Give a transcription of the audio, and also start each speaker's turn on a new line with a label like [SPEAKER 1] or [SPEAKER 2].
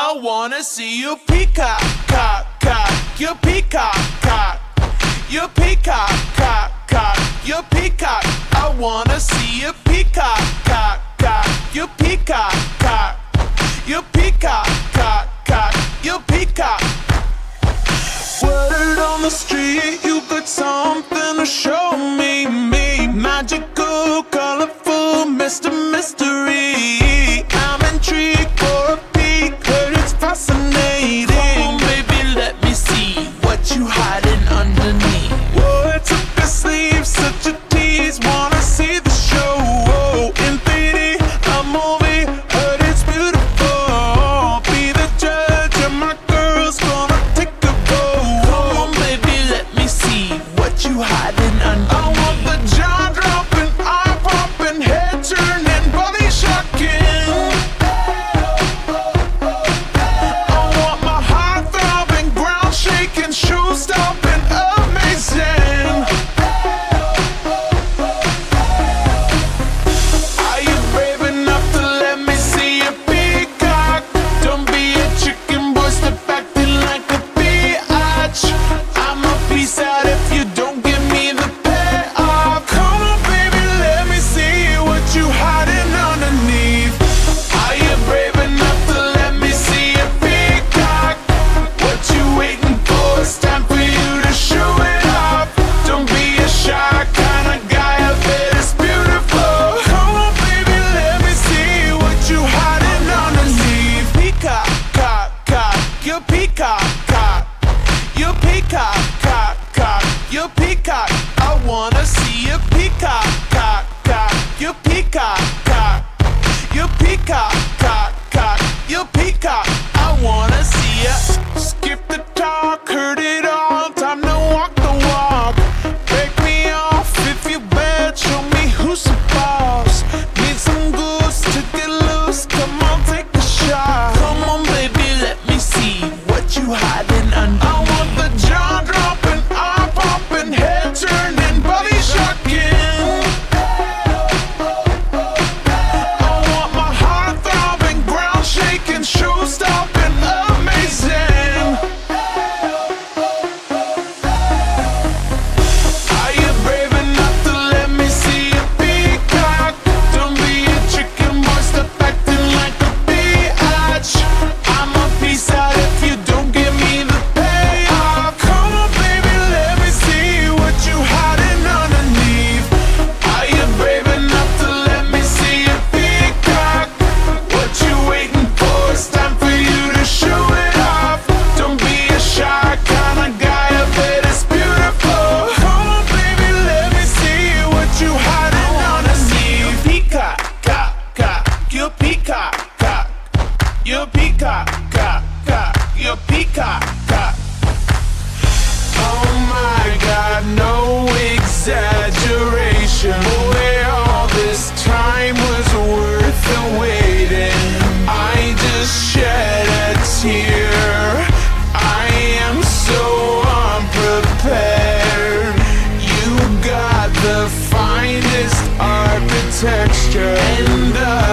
[SPEAKER 1] I wanna see you peacock, cock, cock, you peacock, cock, you peacock, cock, cock, you peacock. I wanna see you peacock, cock, cock, you peacock, cock, you peacock, cock, cock, you peacock. Word on the street, you got something to show me, me magical, colorful, Mr. Mystery. too high, then peacock, cock. You're peacock, cock. Oh my God, no exaggeration. Boy, all this time was worth the waiting. I just shed a tear. I am so unprepared. You got the finest architecture and the